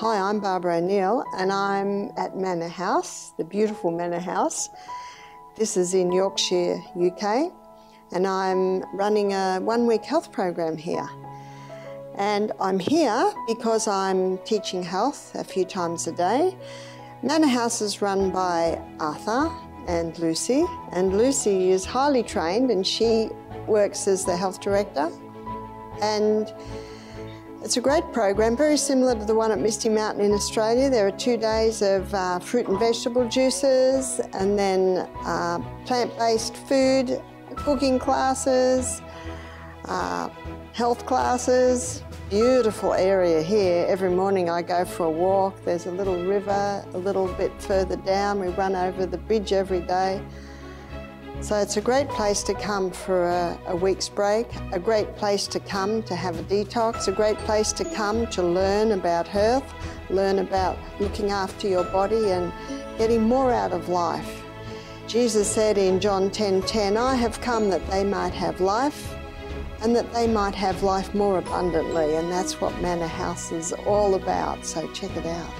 Hi, I'm Barbara O'Neill and I'm at Manna House, the beautiful Manna House. This is in Yorkshire, UK, and I'm running a one week health program here. And I'm here because I'm teaching health a few times a day. Manna House is run by Arthur and Lucy, and Lucy is highly trained and she works as the health director. And it's a great program, very similar to the one at Misty Mountain in Australia. There are two days of uh, fruit and vegetable juices, and then uh, plant based food, cooking classes, uh, health classes. Beautiful area here. Every morning I go for a walk. There's a little river a little bit further down. We run over the bridge every day. So it's a great place to come for a, a, week's break, a great place to come to have a detox, a great place to come to learn about health, learn about looking after your body and getting more out of life. Jesus said in John 10:10, 10, I have come that they might have life and that they might have life more abundantly. And that's what Manna House is all about. So check it out.